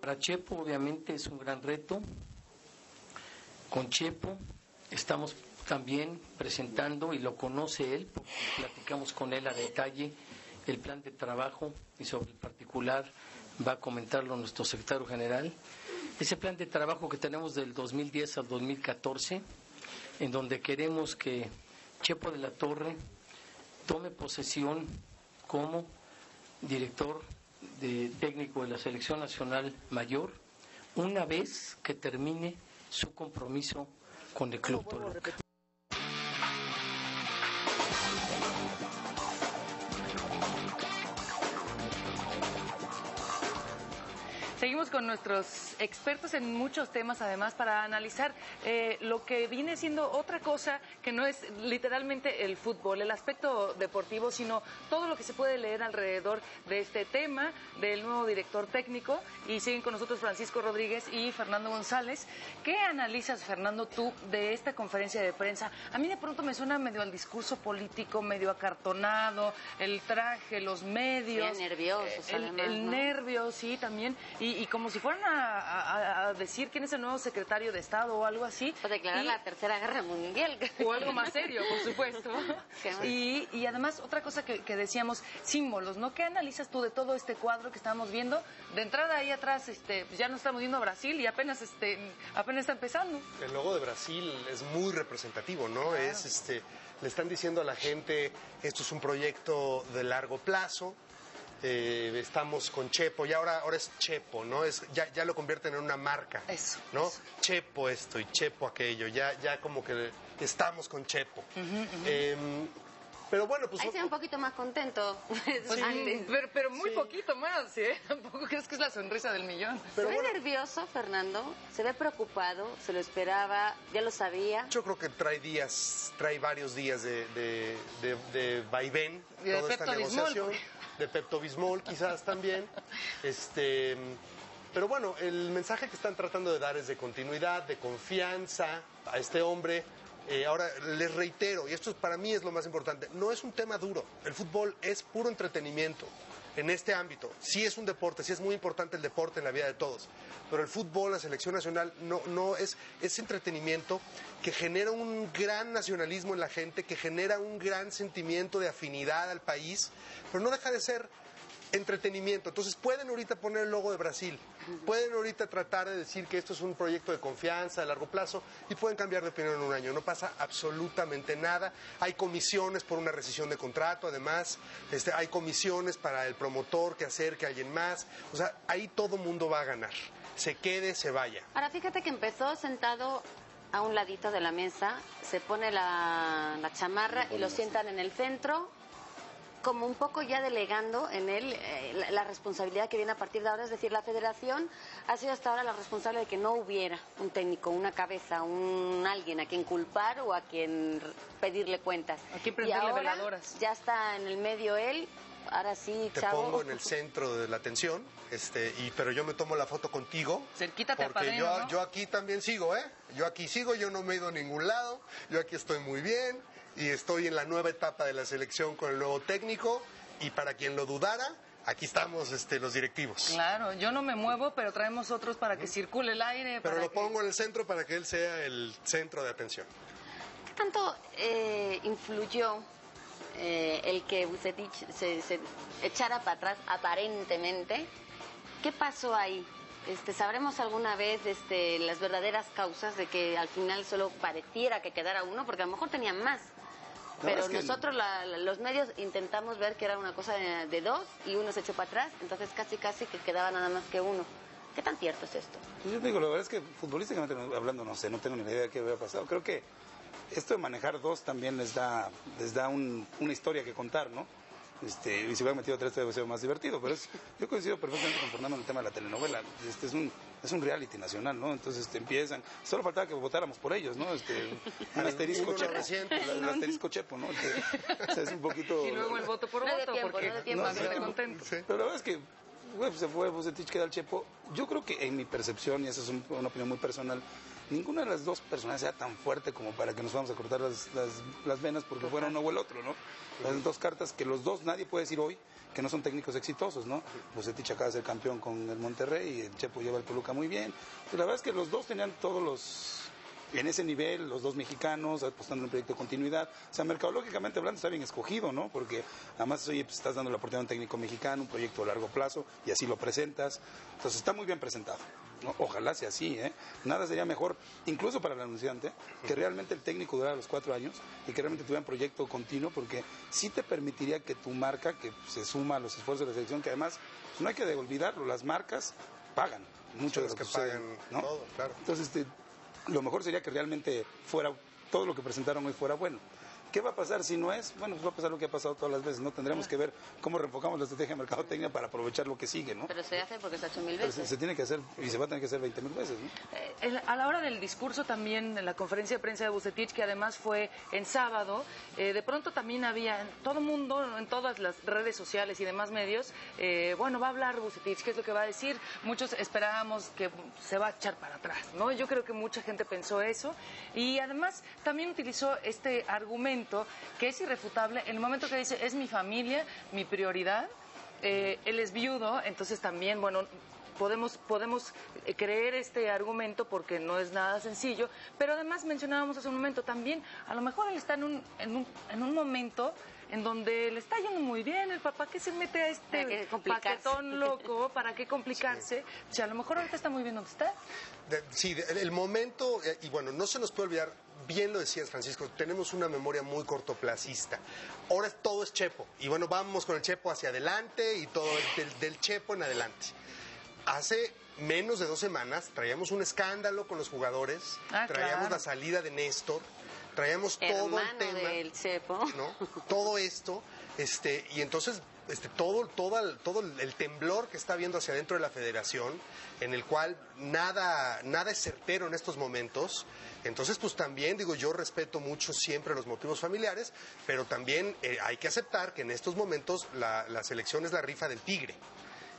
Para Chepo obviamente es un gran reto. Con Chepo estamos también presentando, y lo conoce él, porque platicamos con él a detalle, el plan de trabajo y sobre el particular va a comentarlo nuestro secretario general. Ese plan de trabajo que tenemos del 2010 al 2014, en donde queremos que Chepo de la Torre tome posesión como director de técnico de la Selección Nacional Mayor una vez que termine su compromiso con el Club Toluca. Seguimos con nuestros expertos en muchos temas, además, para analizar eh, lo que viene siendo otra cosa que no es literalmente el fútbol, el aspecto deportivo, sino todo lo que se puede leer alrededor de este tema del nuevo director técnico. Y siguen con nosotros Francisco Rodríguez y Fernando González. ¿Qué analizas, Fernando, tú de esta conferencia de prensa? A mí de pronto me suena medio al discurso político, medio acartonado, el traje, los medios. Bien nerviosos, el, además, el ¿no? nervio, sí, también. Y, y como si fueran a, a- a decir quién es el nuevo secretario de Estado o algo así. O declarar Y- la Tercera Guerra Mundial. o algo más serio, por supuesto. Y, y además, otra cosa que, que decíamos, símbolos, ¿no? ¿Qué analizas tú de todo este cuadro que estamos viendo? De entrada ahí atrás, este, pues ya nos estamos viendo a Brasil y apenas, este, apenas está empezando. El logo de Brasil es muy representativo, ¿no? Es este, le están diciendo a la gente, esto es un proyecto de largo plazo. Eh, estamos con Chepo y ahora, ahora es Chepo, ¿no? Es, ya, ya lo convierten en una marca. Eso, ¿no? eso. Chepo esto y Chepo aquello, ya, ya como que estamos con Chepo. Em, pero bueno, pues Ahí se ve un poquito más contento. Pues, Antes. pero, pero muy Sí. poquito más, ¿eh? Tampoco crees que es la sonrisa del millón. pero se ve nervioso, Fernando. Se ve preocupado. Se lo esperaba. Ya lo sabía. Yo creo que trae días, trae varios días de, de, de- de vaivén, Y de toda esta Pepto-Bismol, negociación, de Pepto Bismol quizás también. Este, pero bueno, el mensaje que están tratando de dar es de continuidad, de confianza a este hombre. Eh, ahora, les reitero, y esto para mí es lo más importante, no es un tema duro. El fútbol es puro entretenimiento en este ámbito. Sí es un deporte, sí es muy importante el deporte en la vida de todos, pero el fútbol, la selección nacional, no, no es, es entretenimiento que genera un gran nacionalismo en la gente, que genera un gran sentimiento de afinidad al país, pero no deja de ser entretenimiento. Entonces pueden ahorita poner el logo de Brasil, pueden ahorita tratar de decir que esto es un proyecto de confianza a largo plazo y pueden cambiar de opinión en un año. No pasa absolutamente nada. Hay comisiones por una rescisión de contrato, además, este, hay comisiones para el promotor que acerque a alguien más. O sea, ahí todo mundo va a ganar. Se quede, se vaya. Ahora fíjate que empezó sentado a un ladito de la mesa, se pone la, la chamarra y lo sientan en el centro, como un poco ya delegando en él eh, la, la responsabilidad que viene a partir de ahora. Es decir, la federación ha sido hasta ahora la responsable de que no hubiera un técnico, una cabeza, un alguien a quien culpar o a quien pedirle cuentas. A quien y prenderle ahora veladoras. ya está en el medio él. Ahora sí, Te chavo. pongo en el centro de la atención, este, y, pero yo me tomo la foto contigo. Cerquita te Porque apadrino, yo, ¿no? yo aquí también sigo, ¿eh? Yo aquí sigo, yo no me he ido a ningún lado, yo aquí estoy muy bien y estoy en la nueva etapa de la selección con el nuevo técnico y para quien lo dudara, aquí estamos este, los directivos. Claro, yo no me muevo, pero traemos otros para que circule el aire. Pero para lo que- pongo en el centro para que él sea el centro de atención. ¿Qué tanto eh, influyó eh, el que Vucetich se, se echara para atrás aparentemente? ¿Qué pasó ahí? Este, ¿Sabremos alguna vez este, las verdaderas causas de que al final solo pareciera que quedara uno? Porque a lo mejor tenían más. Pero el- nosotros, la- la- los medios, intentamos ver que era una cosa de, de dos y uno se echó para atrás, entonces casi casi que quedaba nada más que uno. ¿Qué tan cierto es esto? Pues yo te digo, la verdad es que futbolísticamente hablando, no sé, no tengo ni idea de qué hubiera pasado. Creo que esto de manejar dos también les da, les da un- una historia que contar, ¿no? Este, y si hubiera metido tres, hubiera sido más divertido. Pero es, yo coincido perfectamente con Fernando en el tema de la telenovela. Este es un, es un reality nacional, ¿no? Entonces este, empiezan. Solo faltaba que votáramos por ellos, ¿no? Este, un asterisco chepo. el asterisco chepo, ¿no? Este, o sea, es un poquito. Y luego el voto por No de voto, tiempo, porque no de tiempo, no, pero- estoy contento. Sí. Pero la verdad es que pues, se fue Bucetich, queda el Chepo. Yo creo que en mi percepción, y esa es un- una opinión muy personal, ninguna de las dos personas sea tan fuerte como para que nos vamos a cortar las, las- las venas porque fuera uno o el otro, ¿no? Las dos cartas que los dos, nadie puede decir hoy que no son técnicos exitosos, ¿no? Bucetich acaba de ser campeón con el Monterrey y el Chepo lleva el Toluca muy bien. Pues la verdad es que los dos tenían todos los en ese nivel, los dos mexicanos, apostando en un proyecto de continuidad. O sea, mercadológicamente hablando, está bien escogido, ¿no? Porque además, oye, pues, estás dando la oportunidad a un técnico mexicano, un proyecto a largo plazo, y así lo presentas. Entonces, está muy bien presentado. ¿no? Ojalá sea así, ¿eh? Nada sería mejor, incluso para el anunciante, que realmente el técnico durara los cuatro años y que realmente tuviera un proyecto continuo, porque sí te permitiría que tu marca, que se suma a los esfuerzos de la selección, que además, pues, no hay que olvidarlo, las marcas pagan mucho de lo que, que sucede, pagan ¿no? todo, claro. Entonces, este, lo mejor sería que realmente fuera todo lo que presentaron hoy fuera bueno. ¿Qué va a pasar si no es? Bueno, pues va a pasar lo que ha pasado todas las veces, ¿no? Tendremos que ver cómo reenfocamos la estrategia de mercadotecnia para aprovechar lo que sigue, ¿no? Pero se hace porque se ha hecho mil Pero se, veces. se tiene que hacer, y se va a tener que hacer 20 mil veces, ¿no? Eh, el- a la hora del discurso también, en la conferencia de prensa de Bucetich, que además fue en sábado, eh, de pronto también había todo mundo, en todas las redes sociales y demás medios, eh, bueno, va a hablar Bucetich, ¿qué es lo que va a decir? Muchos esperábamos que se va a echar para atrás, ¿no? Yo creo que mucha gente pensó eso y además también utilizó este argumento que es irrefutable en el momento que dice, es mi familia, mi prioridad, eh, él es viudo, entonces también, bueno, podemos, podemos eh, creer este argumento porque no es nada sencillo, pero además mencionábamos hace un momento también, a lo mejor él está en un, en un, en un momento en donde le está yendo muy bien, el papá que se mete a ¿Para este paquetón loco, ¿para qué complicarse? O sea, a lo mejor ahorita está muy bien donde está. De- sí, de- el, el momento, eh, y bueno, no se nos puede olvidar, bien lo decías Francisco, tenemos una memoria muy cortoplacista. Ahora todo es Chepo, y bueno, vamos con el Chepo hacia adelante y todo es del, del Chepo en adelante. Hace menos de dos semanas traíamos un escándalo con los jugadores, Ah, traíamos claro. la salida de Néstor, traíamos todo el tema. del cepo. ¿no? Todo esto, este, y entonces este, todo, todo, todo el temblor que está habiendo hacia adentro de la federación, en el cual nada, nada es certero en estos momentos. Entonces, pues también, digo, yo respeto mucho siempre los motivos familiares, pero también eh, hay que aceptar que en estos momentos la, selección es la rifa del tigre.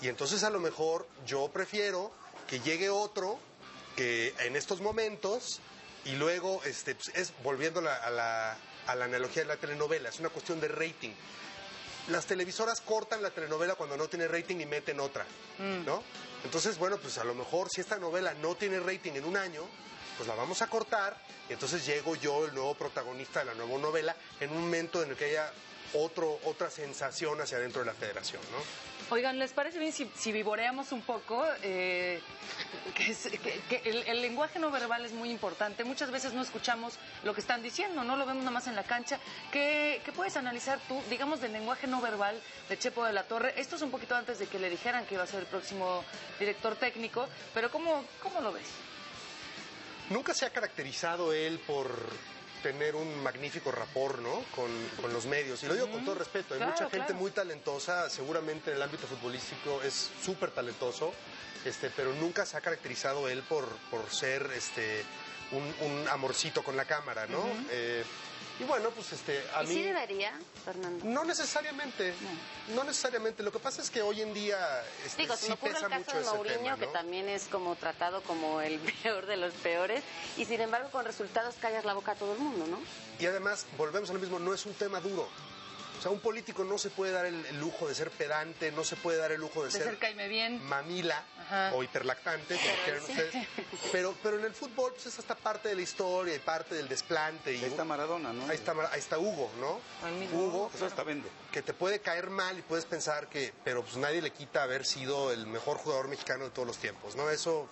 Y entonces a lo mejor yo prefiero que llegue otro que en estos momentos y luego este pues, es volviendo a la- a la analogía de la telenovela, es una cuestión de rating. Las televisoras cortan la telenovela cuando no tiene rating y meten otra, ¿no? Entonces, bueno, pues a lo mejor si esta novela no tiene rating en un año, pues la vamos a cortar y entonces llego yo, el nuevo protagonista de la nueva novela, en un momento en el que haya otro, otra sensación hacia adentro de la federación, ¿no? Oigan, ¿les parece bien si, si vivoreamos un poco? Eh, que es- que- que el, el lenguaje no verbal es muy importante. Muchas veces no escuchamos lo que están diciendo, no lo vemos nada más en la cancha. ¿Qué, qué puedes analizar tú, digamos, del lenguaje no verbal de Chepo de la Torre? Esto es un poquito antes de que le dijeran que iba a ser el próximo director técnico, pero ¿cómo, cómo lo ves? Nunca se ha caracterizado él por tener un magnífico rapport, ¿no? Con, con los medios. Y lo digo con todo respeto. Hay Claro, mucha gente claro. muy talentosa, seguramente en el ámbito futbolístico es súper talentoso, este, pero nunca se ha caracterizado él por, por ser este, un, un amorcito con la cámara, ¿no? Eh, y bueno, pues este, a ¿Y mí... sí debería, Fernando? No necesariamente, no necesariamente. Lo que pasa es que hoy en día este, Digo, se sí me ocurre pesa el caso mucho de Mourinho, tema, que también es como tratado como el peor de los peores, y sin embargo con resultados callas la boca a todo el mundo, ¿no? Y además, volvemos a lo mismo, no es un tema duro. O sea, un político no se puede dar el, el lujo de ser pedante, no se puede dar el lujo de, De ser caime bien. mamila Ajá. o hiperlactante, como Pero quieran sí. ustedes. Pero, pero en el fútbol, pues es hasta parte de la historia y parte del desplante. Y Ahí está Maradona, ¿no? ahí está, ahí está Hugo, ¿no? Hugo, Eso está vendo. que te puede caer mal y puedes pensar que, pero pues nadie le quita haber sido el mejor jugador mexicano de todos los tiempos, ¿no? Eso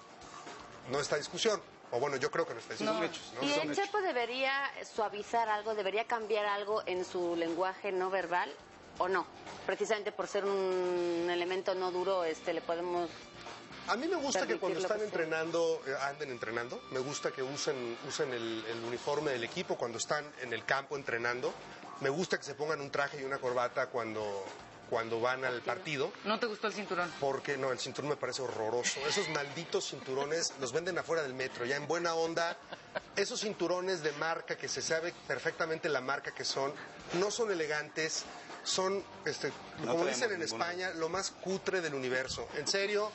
no está en discusión. O bueno, yo creo que no está en discusión. No. hechos, ¿no? ¿Y el hechos. Chepo debería suavizar algo, debería cambiar algo en su lenguaje no verbal o no? Precisamente por ser un elemento no duro, este, le podemos... A mí me gusta que cuando están entrenando, eh, anden entrenando. Me gusta que usen, usen el, el uniforme del equipo cuando están en el campo entrenando. Me gusta que se pongan un traje y una corbata cuando, cuando van al partido. ¿No te gustó el cinturón? Porque no, el cinturón me parece horroroso. Esos malditos cinturones los venden afuera del metro, ya en buena onda. Esos cinturones de marca que se sabe perfectamente la marca que son, no son elegantes, son, este, No como dicen en. España, lo más cutre del universo. En serio,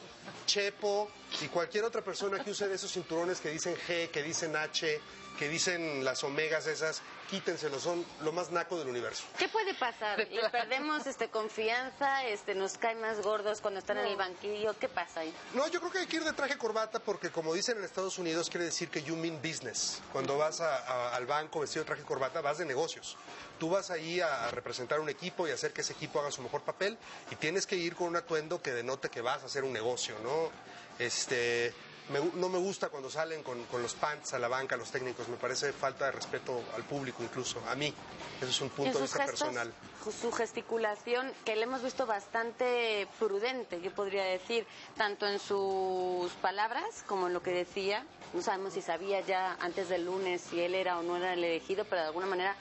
Chepo y cualquier otra persona que use de esos cinturones que dicen G, que dicen H, que dicen las omegas esas, quítenselos, son lo más naco del universo. ¿Qué puede pasar? De ¿Le plano. perdemos este, confianza? Este, ¿Nos caen más gordos cuando están en el banquillo? ¿Qué pasa ahí? No, yo creo que hay que ir de traje corbata porque como dicen en Estados Unidos quiere decir que you mean business. Cuando vas a- a- al banco vestido de traje corbata vas de negocios. Tú vas ahí a, a representar un equipo y hacer que ese equipo haga su mejor papel y tienes que ir con un atuendo que denote que vas a hacer un negocio, ¿no? Este, me no me gusta cuando salen con, con los pants a la banca los técnicos, me parece falta de respeto al público incluso, a mí. Eso es un punto de vista gestos, personal. su gesticulación, que le hemos visto bastante prudente, yo podría decir, tanto en sus palabras como en lo que decía. No sabemos si sabía ya antes del lunes si él era o no era el elegido, pero de alguna manera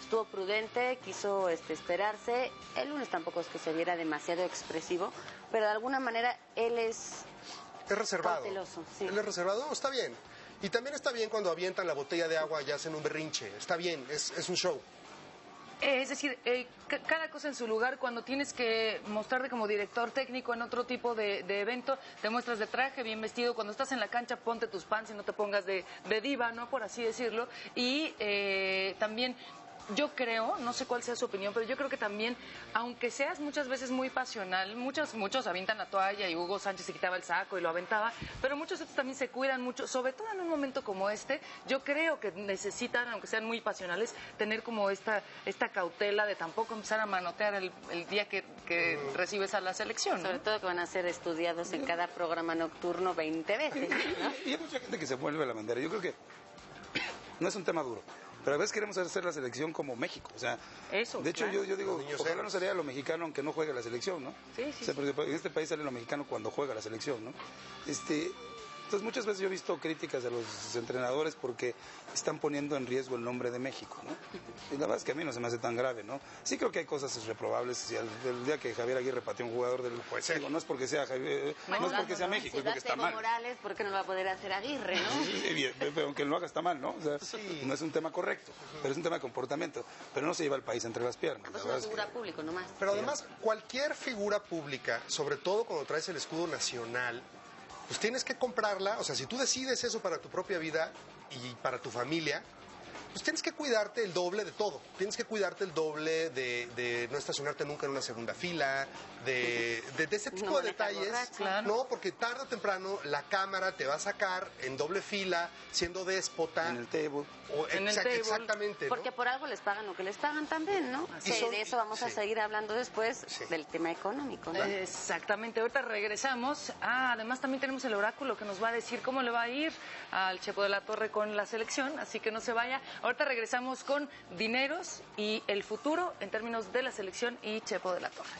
estuvo prudente, quiso este, esperarse. El lunes tampoco es que se viera demasiado expresivo, pero de alguna manera él es Es reservado. Cauteloso, sí. Él es reservado, no, está bien. Y también está bien cuando avientan la botella de agua y hacen un berrinche. Está bien, es, es un show. Eh, Es decir, eh, ca- cada cosa en su lugar. Cuando tienes que mostrarte como director técnico en otro tipo de, de evento, te muestras de traje, bien vestido. Cuando estás en la cancha, ponte tus pants y no te pongas de, de diva, ¿no? Por así decirlo. Y eh, también. Yo creo, no sé cuál sea su opinión, pero yo creo que también, aunque seas muchas veces muy pasional, muchos, muchos avientan la toalla y Hugo Sánchez se quitaba el saco y lo aventaba, pero muchos otros también se cuidan mucho, sobre todo en un momento como este, yo creo que necesitan, aunque sean muy pasionales, tener como esta, esta cautela de tampoco empezar a manotear el, el día que, que recibes a la selección. ¿no? Sobre todo que van a ser estudiados en cada programa nocturno 20 veces. ¿no? Y hay mucha gente que se vuelve a la bandera. Yo creo que no es un tema duro. Pero a veces queremos hacer la selección como México. O sea, Eso, de hecho, claro. yo, yo digo, ojalá no sería lo mexicano aunque no juegue la selección, ¿no? Sí, sí, O sea, sí. porque en este país sale lo mexicano cuando juega la selección, ¿no? Este, entonces, muchas veces yo he visto críticas de los entrenadores porque están poniendo en riesgo el nombre de México, ¿no? Y la verdad es que a mí no se me hace tan grave, ¿no? Sí creo que hay cosas reprobables. Si el, el día que Javier Aguirre pateó a un jugador del... Digo, no es porque sea Javier, no es porque sea México, Si es porque está Evo mal. Morales, ¿por qué no lo va a poder hacer Aguirre, no? Sí, bien, pero aunque lo haga está mal, ¿no? O sea, no es un tema correcto, pero es un tema de comportamiento. Pero no se lleva el país entre las piernas. Pues la una figura que- público nomás. Pero además, cualquier figura pública, sobre todo cuando traes el escudo nacional, pues tienes que comprarla. O sea, si tú decides eso para tu propia vida y para tu familia, pues tienes que cuidarte el doble de todo. Tienes que cuidarte el doble de, de no estacionarte nunca en una segunda fila, de, de, de ese tipo No de detalles. borracho. Claro. No, porque tarde o temprano la cámara te va a sacar en doble fila, siendo déspota. En el table. o- En el exact- table. Exactamente. ¿no? Porque por algo les pagan lo que les pagan también, ¿no? Son- de eso vamos a sí. seguir hablando después Sí. del tema económico, ¿no? Exactamente, ahorita regresamos. Ah, además también tenemos el oráculo que nos va a decir cómo le va a ir al Chepo de la Torre con la selección, así que no se vaya. Ahorita regresamos con dineros y el futuro en términos de la selección y Chepo de la Torre.